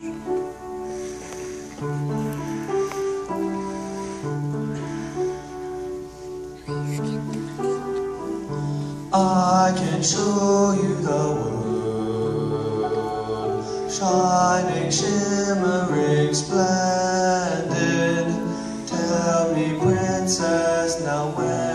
I can show you the world, shining, shimmering, splendid. Tell me, princess, now where?